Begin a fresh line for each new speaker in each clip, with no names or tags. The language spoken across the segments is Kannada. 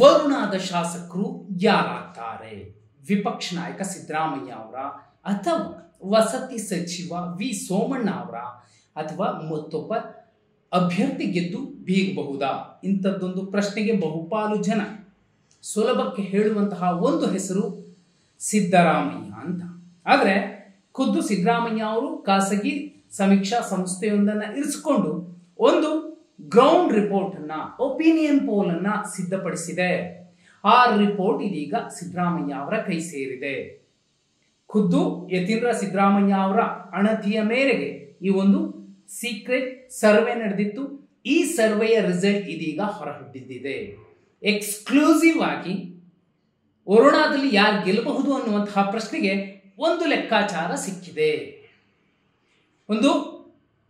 ವರುಣಾದ ಶಾಸಕರು ಯಾರಾಗ್ತಾರೆ? ವಿಪಕ್ಷ ನಾಯಕ ಸಿದ್ದರಾಮಯ್ಯ ಅವರ ಅಥವಾ ವಸತಿ ಸಚಿವ ವಿ ಸೋಮಣ್ಣ ಅವರ ಅಥವಾ ಮತ್ತೊಬ್ಬ ಅಭ್ಯರ್ಥಿ ಗೆದ್ದು ಬೀಗಬಹುದಾ? ಇಂಥದ್ದೊಂದು ಪ್ರಶ್ನೆಗೆ ಬಹುಪಾಲು ಜನ. ಸುಲಭಕ್ಕೆ ಹೇಳುವಂತಹ ಒಂದು ಹೆಸರು ಸಿದ್ದರಾಮಯ್ಯ ಅಂತ. ಆದರೆ ಖುದ್ದು ಸಿದ್ದರಾಮಯ್ಯ ಅವರು ಖಾಸಗಿ ಸಮೀಕ್ಷಾ ಸಂಸ್ಥೆಯೊಂದನ್ನು ಇರಿಸಿಕೊಂಡು ಒಂದು ಗ್ರೌಂಡ್ ರಿಪೋರ್ಟ್ ಅನ್ನ ಒಪಿನಿಯನ್ ಪೋಲ್ ಅನ್ನ ಸಿದ್ಧಪಡಿಸಿದೆ. ಆ ರಿಪೋರ್ಟ್ ಇದೀಗ ಸಿದ್ದರಾಮಯ್ಯ ಅವರ ಕೈ ಸೇರಿದೆ. ಖುದ್ದು ಯತೀಂದ್ರ ಸಿದ್ದರಾಮಯ್ಯ ಅವರ ಅಣತಿಯ ಮೇರೆಗೆ ಈ ಒಂದು ಸೀಕ್ರೆಟ್ ಸರ್ವೆ ನಡೆದಿತ್ತು. ಈ ಸರ್ವೆಯ ರಿಸಲ್ಟ್ ಇದೀಗ ಹೊರಬಿದ್ದಿದೆ ಎಕ್ಸ್ಕ್ಲೂಸಿವ್ ಆಗಿ ವರುಣಾದಲ್ಲಿ ಯಾರು ಗೆಲ್ಲಬಹುದು ಅನ್ನುವಂತಹ ಪ್ರಶ್ನೆಗೆ ಒಂದು ಲೆಕ್ಕಾಚಾರ ಸಿಕ್ಕಿದೆ. ಒಂದು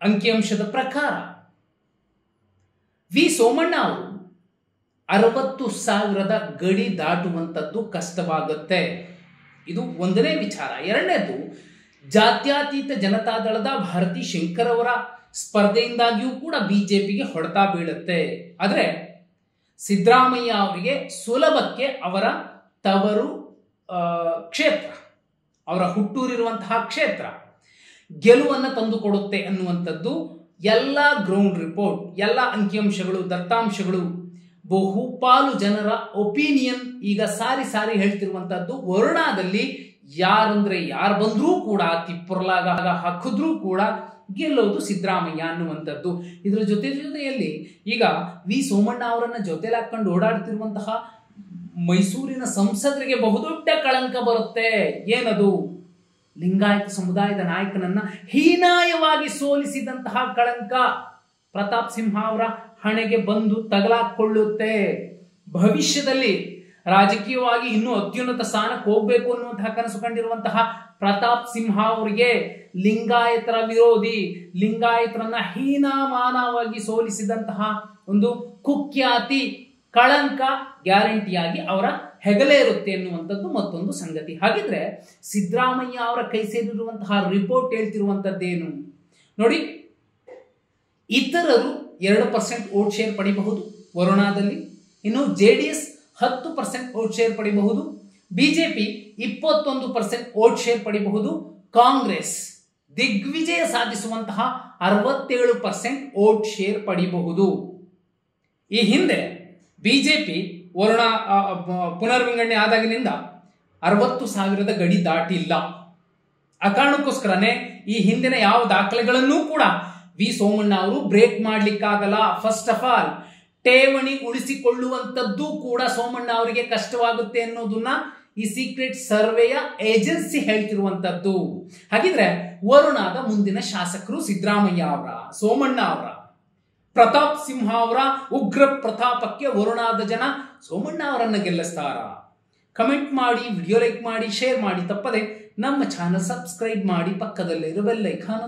ಅಂಕಿಅಂಶದ ಪ್ರಕಾರ ವಿ ಸೋಮಣ್ಣ ಅವರು ಅರವತ್ತು ಸಾವಿರದ ಗಡಿ ದಾಟುವಂಥದ್ದು ಕಷ್ಟವಾಗುತ್ತೆ. ಇದು ಒಂದನೇ ವಿಚಾರ. ಎರಡನೇದು, ಜಾತ್ಯತೀತ ಜನತಾದಳದ ಭಾರತಿ ಶಂಕರ್ ಅವರ ಸ್ಪರ್ಧೆಯಿಂದಾಗಿಯೂ ಕೂಡ ಬಿಜೆಪಿಗೆ ಹೊಡೆತ ಬೀಳುತ್ತೆ. ಆದರೆ ಸಿದ್ದರಾಮಯ್ಯ ಅವರಿಗೆ ಸುಲಭಕ್ಕೆ ಅವರ ತವರು ಕ್ಷೇತ್ರ, ಅವರ ಹುಟ್ಟೂರಿರುವಂತಹ ಕ್ಷೇತ್ರ ಗೆಲುವನ್ನು ತಂದುಕೊಡುತ್ತೆ ಅನ್ನುವಂಥದ್ದು ಎಲ್ಲ ಗ್ರೌಂಡ್ ರಿಪೋರ್ಟ್ ಎಲ್ಲ ಅಂಕಿಅಂಶಗಳು, ದತ್ತಾಂಶಗಳು, ಬಹುಪಾಲು ಜನರ ಒಪಿನಿಯನ್ ಈಗ ಸಾರಿ ಸಾರಿ ಹೇಳ್ತಿರುವಂತಹದ್ದು ವರುಣಾದಲ್ಲಿ ಯಾರಂದ್ರೆ ಯಾರು ಬಂದ್ರೂ ಕೂಡ, ತಿಪ್ಪುರ್ಲಾಗ ಹಾಕಿದ್ರೂ ಕೂಡ ಗೆಲ್ಲೋದು ಸಿದ್ದರಾಮಯ್ಯ ಅನ್ನುವಂಥದ್ದು. ಇದರ ಜೊತೆ ಜೊತೆಯಲ್ಲಿ ಈಗ ವಿ ಸೋಮಣ್ಣ ಅವರನ್ನ ಜೊತೆಲಿ ಹಾಕೊಂಡು ಓಡಾಡ್ತಿರುವಂತಹ ಮೈಸೂರಿನ ಸಂಸದರಿಗೆ ಬಹುದೊಡ್ಡ ಕಳಂಕ ಬರುತ್ತೆ. ಏನದು? ಲಿಂಗಾಯತ ಸಮುದಾಯದ ನಾಯಕನನ್ನ ಹೀನಾಯವಾಗಿ ಸೋಲಿಸಿದಂತಹ ಕಳಂಕ ಪ್ರತಾಪ್ ಸಿಂಹ ಅವರ ಹಣೆಗೆ ಬಂದು ತಗಲಾಕೊಳ್ಳುತ್ತೆ. ಭವಿಷ್ಯದಲ್ಲಿ ರಾಜಕೀಯವಾಗಿ ಇನ್ನೂ ಅತ್ಯುನ್ನತ ಸ್ಥಾನಕ್ಕೆ ಹೋಗ್ಬೇಕು ಅನ್ನುವಂತಹ ಕನಸು ಕಂಡಿರುವಂತಹ ಪ್ರತಾಪ್ ಸಿಂಹ ಅವರಿಗೆ ಲಿಂಗಾಯತರ ವಿರೋಧಿ, ಲಿಂಗಾಯತರನ್ನ ಹೀನಾಮಾನವಾಗಿ ಸೋಲಿಸಿದಂತಹ ಒಂದು ಕುಖ್ಯಾತಿ ಕಳಂಕ ಗ್ಯಾರಂಟಿಯಾಗಿ ಅವರ ಹೆಗಲೇ ಇರುತ್ತೆ ಎನ್ನುವಂಥದ್ದು ಮತ್ತೊಂದು ಸಂಗತಿ. ಹಾಗಿದ್ರೆ ಸಿದ್ದರಾಮಯ್ಯ ಅವರ ಕೈ ಸೇರಿರುವಂತಹ ರಿಪೋರ್ಟ್ ಹೇಳ್ತಿರುವಂಥದ್ದೇನು? ನೋಡಿ, ಇತರರು ಎರಡು ಪರ್ಸೆಂಟ್ ವೋಟ್ ಶೇರ್ ಪಡಿಬಹುದು ವರುಣಾದಲ್ಲಿ, ಇನ್ನು ಜೆ ಡಿ ಎಸ್ ಹತ್ತು ಪರ್ಸೆಂಟ್ ವೋಟ್ ಶೇರ್ ಪಡಿಬಹುದು ಬಿಜೆಪಿ ಇಪ್ಪತ್ತೊಂದು ಪರ್ಸೆಂಟ್ ವೋಟ್ ಶೇರ್ ಪಡಿಬಹುದು, ಕಾಂಗ್ರೆಸ್ ದಿಗ್ವಿಜಯ ಸಾಧಿಸುವಂತಹ ಅರವತ್ತೇಳು ಪರ್ಸೆಂಟ್ ವೋಟ್ ಶೇರ್ ಪಡಿಬಹುದು. ಈ ಹಿಂದೆ ಬಿಜೆಪಿ ವರುಣ ಪುನರ್ವಿಂಗಡಣೆ ಆದಾಗಿನಿಂದ ಅರವತ್ತು ಸಾವಿರದ ಗಡಿ ದಾಟಿಲ್ಲ. ಆ ಕಾರಣಕ್ಕೋಸ್ಕರನೇ ಈ ಹಿಂದಿನ ಯಾವ ದಾಖಲೆಗಳನ್ನೂ ಕೂಡ ವಿ. ಸೋಮಣ್ಣ ಅವರು ಬ್ರೇಕ್ ಮಾಡ್ಲಿಕ್ಕಾಗಲ್ಲ. ಫಸ್ಟ್ ಆಫ್ ಆಲ್ ಠೇವಣಿ ಉಳಿಸಿಕೊಳ್ಳುವಂಥದ್ದು ಕೂಡ ಸೋಮಣ್ಣ ಅವರಿಗೆ ಕಷ್ಟವಾಗುತ್ತೆ ಅನ್ನೋದನ್ನ ಈ ಸೀಕ್ರೆಟ್ ಸರ್ವೆಯ ಏಜೆನ್ಸಿ ಹೇಳ್ತಿರುವಂತದ್ದು ಹಾಗಿದ್ರೆ ವರುಣಾದ ಮುಂದಿನ ಶಾಸಕರು ಸಿದ್ದರಾಮಯ್ಯ ಅವರ, ಸೋಮಣ್ಣ ಅವರ, ಪ್ರತಾಪ್ ಸಿಂಹ ಅವರ, ಉಗ್ರ ಪ್ರತಾಪಕ್ಕೆ ವರುಣಾದ ಜನ ಸೋಮಣ್ಣ ಅವರನ್ನು ಗೆಲ್ಲಿಸ್ತಾರ? ಕಮೆಂಟ್ ಮಾಡಿ ವಿಡಿಯೋ ಲೈಕ್ ಮಾಡಿ ಶೇರ್ ಮಾಡಿ, ತಪ್ಪದೆ ನಮ್ಮ ಚಾನಲ್ ಸಬ್ಸ್ಕ್ರೈಬ್ ಮಾಡಿ, ಪಕ್ಕದಲ್ಲಿರೋ ಬೆಲ್ ಐಕಾನ್